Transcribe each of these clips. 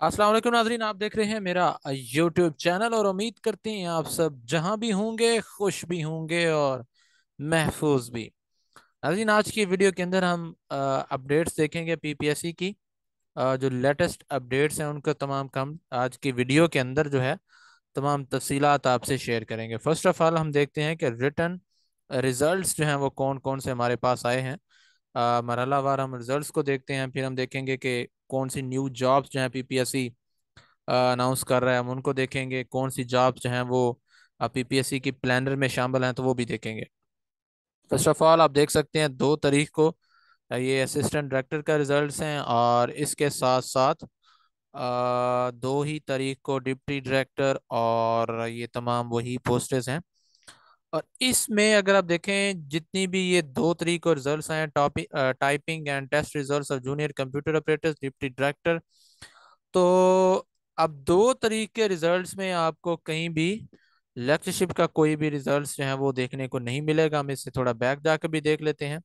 अस्सलाम नाजरीन आप देख रहे हैं मेरा यूट्यूब चैनल और उम्मीद करते हैं आप सब जहाँ भी होंगे खुश भी होंगे और महफूज भी। नाजरीन आज की वीडियो के अंदर हम अपडेट्स देखेंगे पीपीएससी की। अ, जो लेटेस्ट अपडेट्स हैं उनका तमाम काम आज की वीडियो के अंदर जो है तमाम तफसीलात आपसे शेयर करेंगे। फ़र्स्ट ऑफ़ ऑल हम देखते हैं कि रिटर्न रिजल्ट्स जो हैं वो कौन कौन से हमारे पास आए हैं। मरहलावार हम रिज़ल्ट को देखते हैं फिर हम देखेंगे कि कौन सी न्यू जॉब्स जो हैं पीपीएससी अनाउंस कर रहा है, हम उनको देखेंगे कौन सी जॉब्स जो हैं वो पीपीएससी की प्लानर में शामिल हैं तो वो भी देखेंगे। फ़र्स्ट ऑफ़ ऑल आप देख सकते हैं, दो तारीख को ये असिस्टेंट डायरेक्टर का रिजल्ट्स हैं और इसके साथ साथ दो ही तारीख को डिप्टी डायरेक्टर और ये तमाम वही पोस्टेज हैं। और इसमें अगर आप देखें, जितनी भी ये दो तरीक और रिजल्ट्स आए topic typing and test results of junior computer operators deputy director तो अब दो तरीक के रिजल्ट्स में आपको कहीं भी लेक्चरशिप का कोई भी रिजल्ट्स जो है, वो देखने को नहीं मिलेगा। हम इससे थोड़ा बैक जाकर भी देख लेते हैं।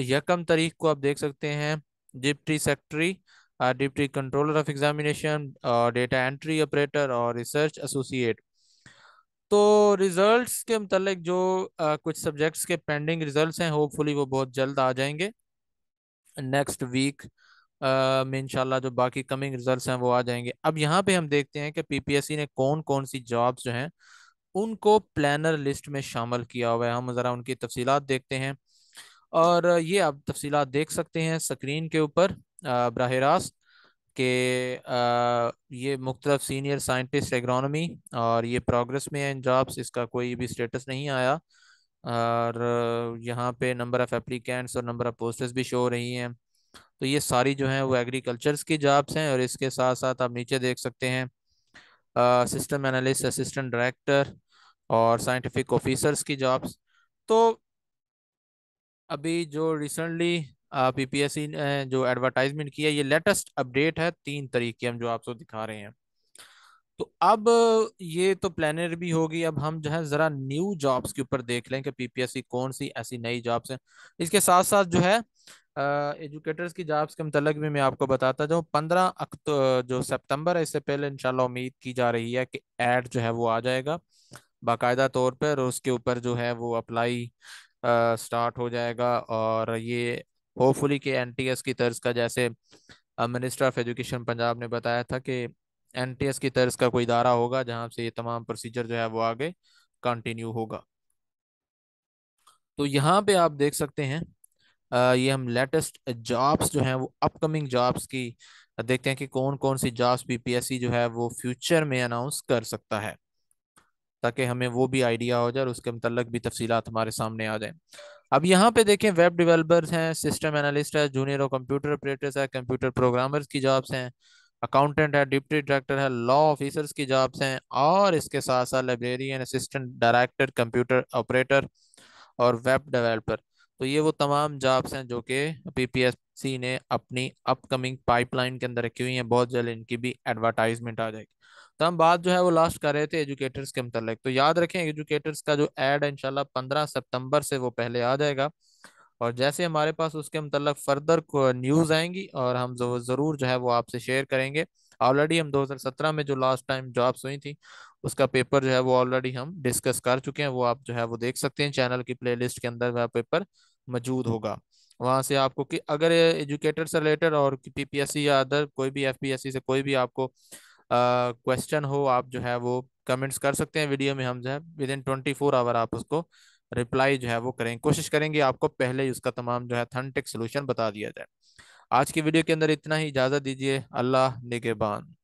यकम तारीख को आप देख सकते हैं deputy secretary deputy controller of examination data entry operator और रिसर्च एसोसिएट तो रिजल्ट्स के मतलब जो अ, कुछ सब्जेक्ट्स के पेंडिंग रिजल्ट्स हैं होपफुली वो बहुत जल्द आ जाएँगे। नेक्स्ट वीक में इंशाल्लाह जो बाकी कमिंग रिजल्ट्स हैं वो आ जाएँगे। अब यहाँ पे हम देखते हैं कि पीपीएससी ने कौन कौन सी जॉब्स जो हैं उनको प्लानर लिस्ट में शामिल किया हुआ है। हम ज़रा उनकी तफसीलात देखते हैं। और ये आप तफसीलात देख सकते हैं स्क्रीन के ऊपर बराह रास्त। के ये मुख्तलिफ़ सीनियर साइंटिस्ट एग्रोनॉमी और ये प्रोग्रेस में है जॉब्स इसका कोई भी स्टेटस नहीं आया। और यहाँ पे नंबर ऑफ़ एप्लीकेंट्स और नंबर ऑफ़ पोस्टेस भी शो हो रही हैं। तो ये सारी जो हैं वो एग्रीकल्चर्स की जॉब्स हैं और इसके साथ साथ आप नीचे देख सकते हैं सिस्टम एनालिस्ट असिस्टेंट डायरेक्टर और साइंटिफिक ऑफिसर्स की जॉब्स तो अभी जो रिसेंटली पीपीएससी ने, जो एडवर्टाइजमेंट किया ये लेटेस्ट अपडेट है तीन तरीके हम जो आपको दिखा रहे हैं। तो अब ये तो प्लानर भी होगी, अब हम जो है जरा न्यू जॉब्स के ऊपर देख लें कि पीपीएससी कौन सी ऐसी नई जॉब्स हैं। इसके साथ साथ जो है एजुकेटर्स की जॉब्स के मतलब भी मैं आपको बताता जाऊँ, पंद्रह अक्टूबर जो सितंबर है, इससे पहले इंशाल्लाह उम्मीद की जा रही है कि एड जो है वो आ जाएगा। बाकायदा तौर पर उसके ऊपर जो है वो अप्लाई स्टार्ट हो जाएगा और ये होपफुली कि एनटीएस की तर्ज का, जैसे मिनिस्टर ऑफ़ एजुकेशन पंजाब ने बताया था कि एनटीएस की तर्ज का कोई इदारा होगा जहाँ से ये तमाम प्रोसीजर जो है वो आगे कंटिन्यू होगा। तो यहाँ पे आप देख सकते हैं ये हम लेटेस्ट जॉब्स जो हैं वो अपकमिंग जॉब्स की देखते हैं कि कौन कौन सी जॉब्स बीपीएससी जो है वो फ्यूचर में अनाउंस कर सकता है, ताकि हमें वो भी आइडिया हो जाए और उसके मतलब भी तफसीलात हमारे सामने आ जाए। अब यहाँ पे देखें वेब डेवलपर्स हैं सिस्टम एनालिस्ट है जूनियर और कंप्यूटर ऑपरेटर्स है कंप्यूटर प्रोग्रामर्स की जॉब्स हैं अकाउंटेंट है डिप्टी डायरेक्टर है लॉ ऑफिसर्स की जॉब्स हैं और इसके साथ साथ librarian assistant director computer operator और वेब डेवलपर तो ये वो तमाम जॉब्स हैं जो कि पीपीएससी ने अपनी अपकमिंग पाइपलाइन के अंदर रखी हुई हैं। बहुत जल्द इनकी भी एडवर्टाइजमेंट आ जाएगी। तो हम बात जो है वो लास्ट कर रहे थे एजुकेटर्स के मतलब तो याद रखें एजुकेटर्स का जो एड है, इंशाल्लाह पंद्रह सितंबर से वो पहले आ जाएगा। और जैसे हमारे पास उसके मतलब फर्दर न्यूज़ आएँगी और हम जो ज़रूर जो है वो आपसे शेयर करेंगे। ऑलरेडी हम 2017 में जो लास्ट टाइम जॉब्स हुई थी, उसका पेपर जो है वो ऑलरेडी हम डिस्कस कर चुके हैं। वो आप जो है वो देख सकते हैं चैनल की प्लेलिस्ट के अंदर वह पेपर मौजूद होगा। वहाँ से आपको कि अगर एजुकेटर से रिलेटेड और पीपीएससी या अदर कोई भी एफपीएससी से कोई भी आपको क्वेश्चन हो, आप जो है वो कमेंट्स कर सकते हैं वीडियो में हम जो है within twenty four hour आप उसको रिप्लाई जो है वो करें कोशिश करेंगे आपको पहले ही उसका तमाम जो है थनटेक सोल्यूशन बता दिया जाए। आज की वीडियो के अंदर इतना ही। इजाज़त दीजिए। अल्लाह निगेबान।